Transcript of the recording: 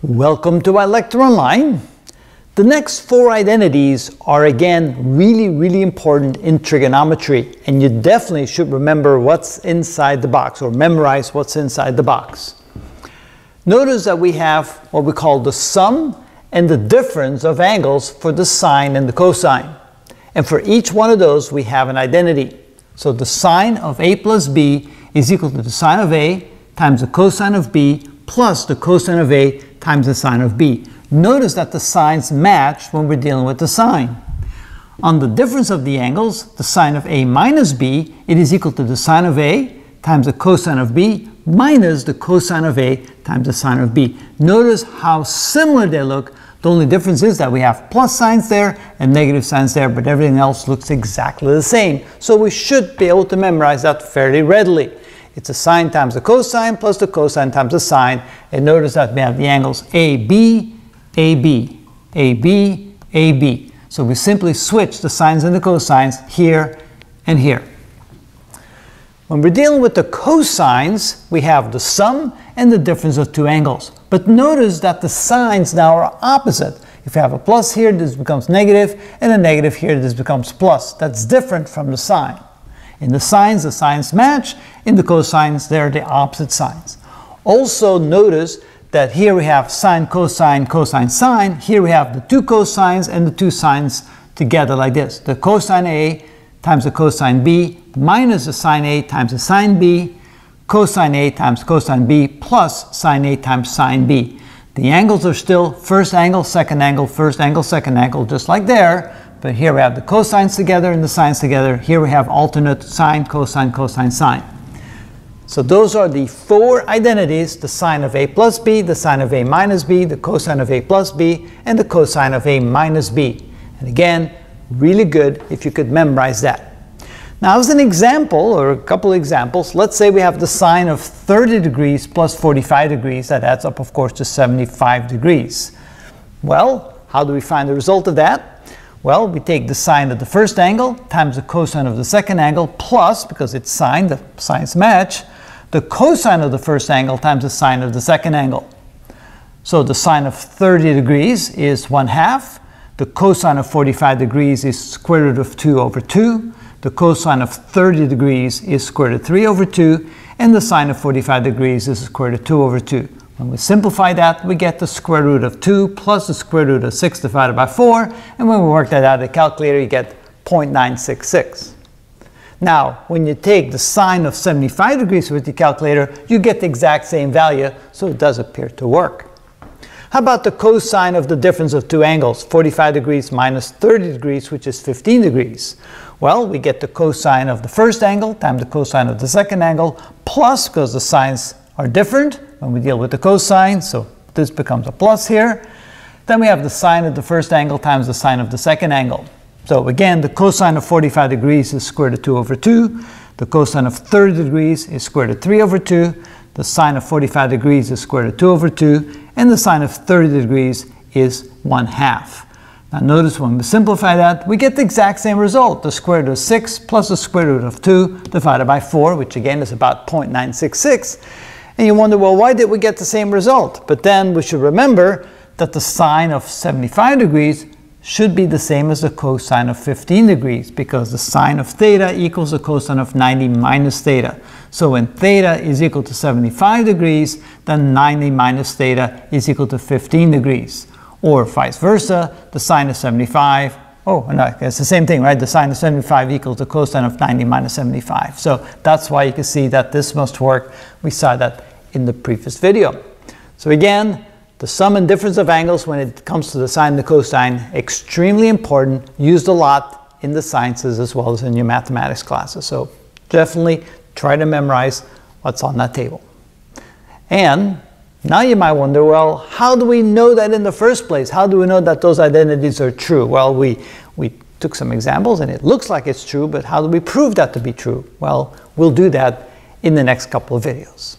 Welcome to iLecture Online. The next four identities are again really, really important in trigonometry and you definitely should remember what's inside the box or memorize what's inside the box. Notice that we have what we call the sum and the difference of angles for the sine and the cosine. And for each one of those we have an identity. So the sine of a plus b is equal to the sine of a times the cosine of b plus the cosine of a times the sine of b. Notice that the signs match when we're dealing with the sine. On the difference of the angles, the sine of a minus b, it is equal to the sine of a times the cosine of b minus the cosine of a times the sine of b. Notice how similar they look. The only difference is that we have plus signs there and negative signs there, but everything else looks exactly the same. So we should be able to memorize that fairly readily. It's a sine times the cosine plus the cosine times the sine. And notice that we have the angles AB, AB, AB, AB. So we simply switch the sines and the cosines here and here. When we're dealing with the cosines, we have the sum and the difference of two angles. But notice that the signs now are opposite. If you have a plus here, this becomes negative, and a negative here, this becomes plus. That's different from the sine. In the sines, the signs match. In the cosines, they're the opposite signs. Also notice that here we have sine, cosine, cosine, sine. Here we have the two cosines and the two sines together like this. The cosine A times the cosine B minus the sine A times the sine B, cosine A times cosine B plus sine A times sine B. The angles are still first angle, second angle, first angle, second angle, just like there, but here we have the cosines together and the sines together. Here we have alternate sine, cosine, cosine, sine. So those are the four identities, the sine of a plus b, the sine of a minus b, the cosine of a plus b, and the cosine of a minus b. And again, really good if you could memorize that. Now as an example, or a couple examples, let's say we have the sine of 30 degrees plus 45 degrees. That adds up, of course, to 75 degrees. Well, how do we find the result of that? Well, we take the sine of the first angle times the cosine of the second angle plus, because it's sine, the signs match, the cosine of the first angle times the sine of the second angle. So the sine of 30 degrees is 1 half. The cosine of 45 degrees is square root of 2 over 2. The cosine of 30 degrees is square root of 3 over 2. And the sine of 45 degrees is square root of 2 over 2. When we simplify that, we get the square root of 2 plus the square root of 6 divided by 4. And when we work that out in the calculator, you get 0.966. Now, when you take the sine of 75 degrees with the calculator, you get the exact same value, so it does appear to work. How about the cosine of the difference of two angles, 45 degrees minus 30 degrees, which is 15 degrees? Well, we get the cosine of the first angle times the cosine of the second angle, plus, because the signs are different, when we deal with the cosine, so this becomes a plus here. Then we have the sine of the first angle times the sine of the second angle. So again, the cosine of 45 degrees is square root of 2 over 2. The cosine of 30 degrees is square root of 3 over 2. The sine of 45 degrees is square root of 2 over 2. And the sine of 30 degrees is 1 half. Now notice when we simplify that, we get the exact same result. The square root of 6 plus the square root of 2 divided by 4, which again is about 0.966. And you wonder, well, why did we get the same result? But then we should remember that the sine of 75 degrees should be the same as the cosine of 15 degrees because the sine of theta equals the cosine of 90 minus theta. So when theta is equal to 75 degrees, then 90 minus theta is equal to 15 degrees. Or vice versa, the sine of 75 Oh, no, it's the same thing, right? The sine of 75 equals the cosine of 90 minus 75. So that's why you can see that this must work. We saw that in the previous video. So again, the sum and difference of angles when it comes to the sine and the cosine, extremely important, used a lot in the sciences as well as in your mathematics classes. So definitely try to memorize what's on that table. And now you might wonder, well, how do we know that in the first place? How do we know that those identities are true? Well, we, we took some examples and it looks like it's true, but how do we prove that to be true? Well, we'll do that in the next couple of videos.